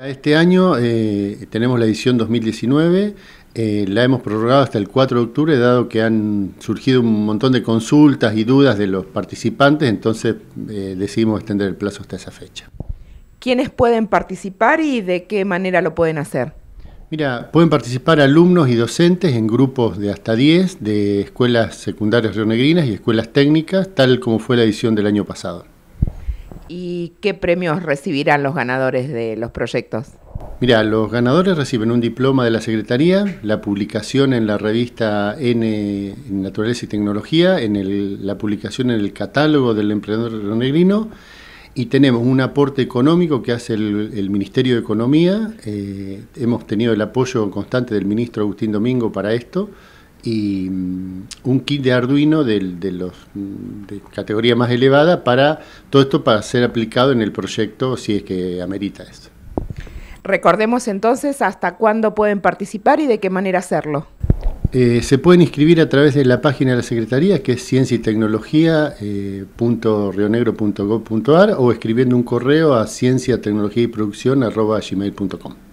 Este año eh, tenemos la edición 2019, eh, la hemos prorrogado hasta el 4 de octubre, dado que han surgido un montón de consultas y dudas de los participantes, entonces eh, decidimos extender el plazo hasta esa fecha. ¿Quiénes pueden participar y de qué manera lo pueden hacer? Mira, pueden participar alumnos y docentes en grupos de hasta 10 de escuelas secundarias rionegrinas y escuelas técnicas, tal como fue la edición del año pasado. ¿Y qué premios recibirán los ganadores de los proyectos? Mira, los ganadores reciben un diploma de la Secretaría, la publicación en la revista N Naturaleza y Tecnología, en la publicación en el catálogo del emprendedor rionegrino y tenemos un aporte económico que hace el, Ministerio de Economía. Eh, hemos tenido el apoyo constante del ministro Agustín Domingo para esto y mm, un kit de Arduino de, los, mm, de categoría más elevada para todo esto para ser aplicado en el proyecto si es que amerita esto. Recordemos entonces hasta cuándo pueden participar y de qué manera hacerlo. Eh, se pueden inscribir a través de la página de la Secretaría, que es ciencia y tecnología eh, o escribiendo un correo a ciencia, tecnología y producción gmail.com.